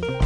Bye.